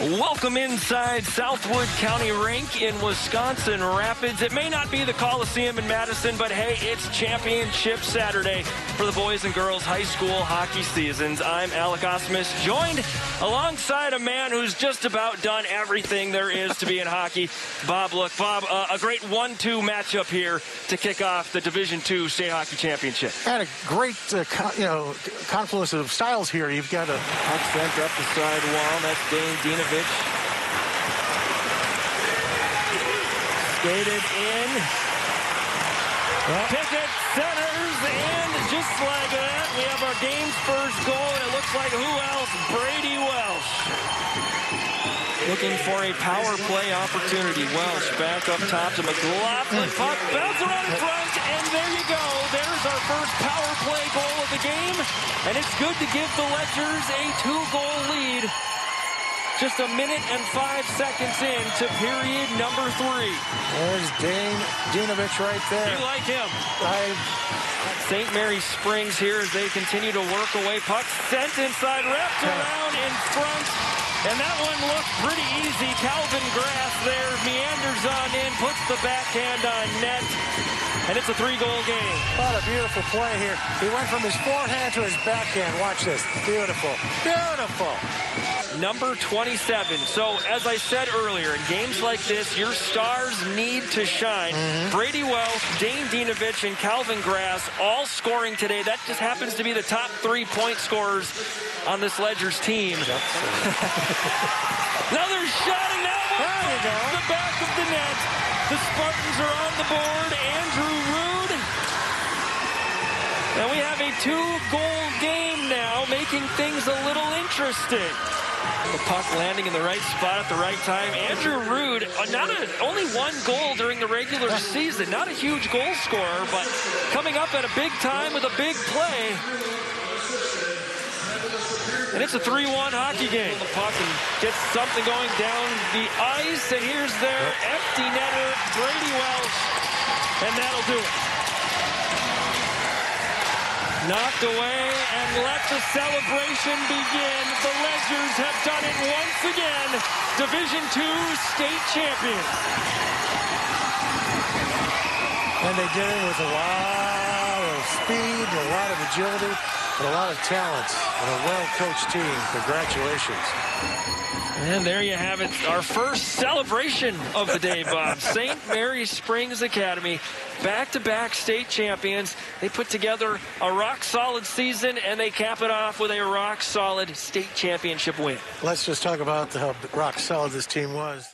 Welcome inside Southwood County Rink in Wisconsin Rapids. It may not be the Coliseum in Madison, but hey, it's Championship Saturday for the boys and girls high school hockey seasons. I'm Alec Ausmus, joined alongside a man who's just about done everything there is to be in hockey. Bob, look, Bob, uh, a great one-two matchup here to kick off the Division II State Hockey Championship. And a great, uh, you know, confluence of styles here. You've got a puck sent up the side wall. That's Dane Skated in. Pickett centers, and just like that, we have our game's first goal, and it looks like who else? Brady Welsh. Looking for a power play opportunity. Welsh back up top to McLaughlin. Puck bounce around in front, and there you go. There's our first power play goal of the game, and it's good to give the Ledgers a two-goal lead. Just a minute and five seconds in to period number three. There's Dane Dinovich right there. You like him. I... St. Mary Springs here as they continue to work away. Puck sent inside, wrapped around in front. And that one looked pretty easy. Calvin Grass there meanders on in, puts the backhand on net. And it's a three-goal game. What a beautiful play here. He went from his forehand to his backhand. Watch this. Beautiful. Beautiful. Number 27. So, as I said earlier, in games like this, your stars need to shine. Mm-hmm. Brady Welsh, Dane Dinovich, and Calvin Grass all scoring today. That just happens to be the top three point scorers on this Ledgers team. Another shot, and that one the back of the net. The Spartans are on the board. Andrew Rude. And we have a two-goal game now, making things a little interesting. The puck landing in the right spot at the right time. Andrew Rude, uh, not a, only one goal during the regular season. Not a huge goal scorer, but coming up at a big time with a big play. And it's a 3-1 hockey game. The puck and gets something going down the ice. And here's their empty netter, Brady Welsh. And that'll do it. Knocked away and let the celebration begin. The Ledgers have done it once again. Division two state champions. And they did it with a lot speed, a lot of agility and a lot of talent and a well-coached team. Congratulations. And there you have it, our first celebration of the day, Bob. St. Mary Springs Academy, back-to-back -back state champions. They put together a rock-solid season, and they cap it off with a rock-solid state championship win. Let's just talk about how rock-solid this team was.